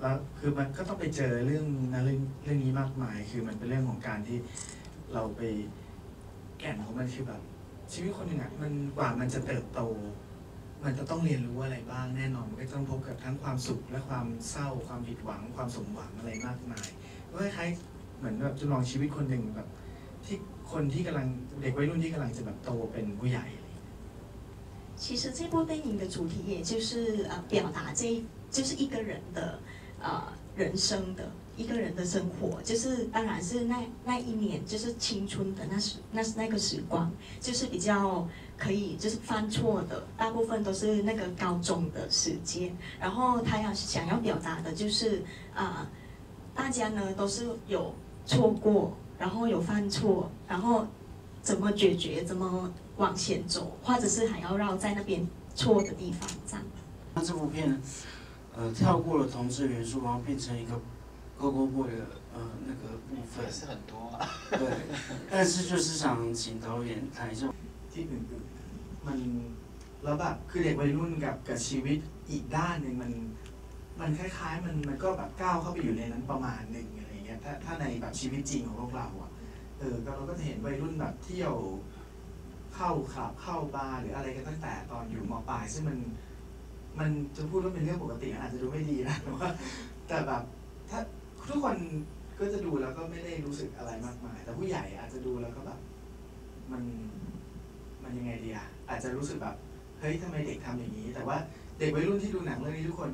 แล้วคือมันก็ต้องไปเจอเรื่องนั้นเรื่องเรื่องนี้มากมาย คือมันเป็นเรื่องของการที่เราไปแก่นของมันคือแบบ ชีวิตคนหนึ่งอ่ะมันกว่ามันจะเติบโต มันจะต้องเรียนรู้อะไรบ้างแน่นอนมันก็ต้องพบกับทั้งความสุขและความเศร้า ความผิดหวัง ความสมหวังอะไรมากมายก็คล้ายๆเหมือนแบบจำลองชีวิตคนหนึ่งแบบ ที่คนที่กำลังเด็กวัยรุ่นที่กำลังจะแบบโตเป็นผู้ใหญ่อะไรอย่างเงี้ย 其实这部电影的主题也就是呃表达这就是一个人的 呃人生的一个人的生活，就是当然是那那一年就是青春的那时那是那个时光，就是比较可以就是犯错的，大部分都是那个高中的时间。然后他要想要表达的就是啊、大家呢都是有错过，然后有犯错，然后怎么解决，怎么往前走，或者是还要绕在那边错的地方这样。那这部片，呃，跳过了同志元素，然后变成一个 Go Go Boy 的呃那个部分也。是很多啊。对，但是就是想请导演谈一下。 ที่อื่นๆมันแล้วแบบคือเด็กวัยรุ่นกับกับชีวิตอีกด้านหนึ่งมัน มันคล้ายๆ มันมันก็แบบก้าวเข้าไปอยู่ในนั้นประมาณหนึ่งอะไรเงี้ยถ้าถ้าในแบบชีวิตจริงของพวกเราอ่ะเออก็เราก็จะเห็นวัยรุ่นแบบเที่ยวเข้าคลับเข้าบาร์หรืออะไรกันตั้งแต่ตอนอยู่มปลาย ซึ่งมัน มันจะพูดว่าเป็นเรื่องปกติอาจจะดูไม่ดีนะแต่ว่าแต่แบบถ้าทุกคนก็จะดูแล้วก็ไม่ได้รู้สึกอะไรมากมาย แต่ผู้ใหญ่อาจจะดูแล้วก็แบบมันมันยังไงดีอะอาจจะรู้สึกแบบเฮ้ยทำไมเด็กทำอย่างนี้ แต่ว่าเด็กวัยรุ่นที่ดูหนังเรื่องนี้ทุกคน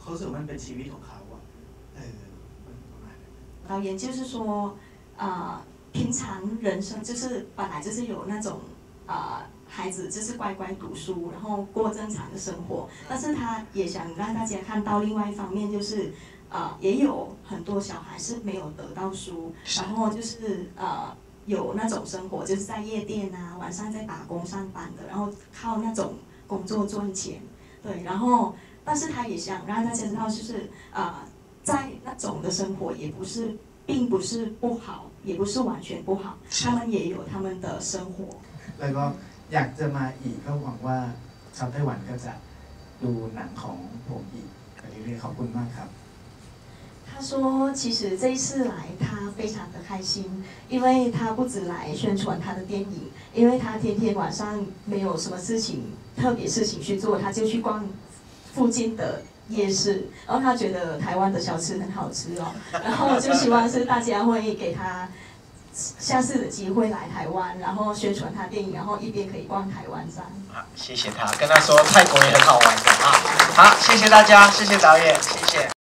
เขาสึกมันเป็นชีวิตของเขาอะเออมันเราเรียน就是说呃平常人生就是本来就是有那种呃孩子就是乖乖读书，然后过正常的生活。但是他也想让大家看到另外一方面，就是呃，也有很多小孩是没有得到书，然后就是呃，有那种生活，就是在夜店啊，晚上在打工上班的，然后靠那种工作赚钱。对，然后但是他也想让大家知道，就是呃，在那种的生活也不是，并不是不好，也不是完全不好，他们也有他们的生活。来吧。 อยากจะมาอีกก็หวังว่าชาวไต้หวันก็จะดูหนังของผมอีกไปเรื่อยๆขอบคุณมากครับ 他说，其实这一次来他非常的开心，因为他不止来宣传他的电影，因为他天天晚上没有什么事情特别事情去做，他就去逛附近的夜市，然后他觉得台湾的小吃很好吃哦，然后就希望是大家会给他 下次的机会来台湾，然后宣传他电影，然后一边可以逛台湾站。啊，谢谢他，跟他说泰国也很好玩的啊。好，谢谢大家，谢谢导演，谢谢。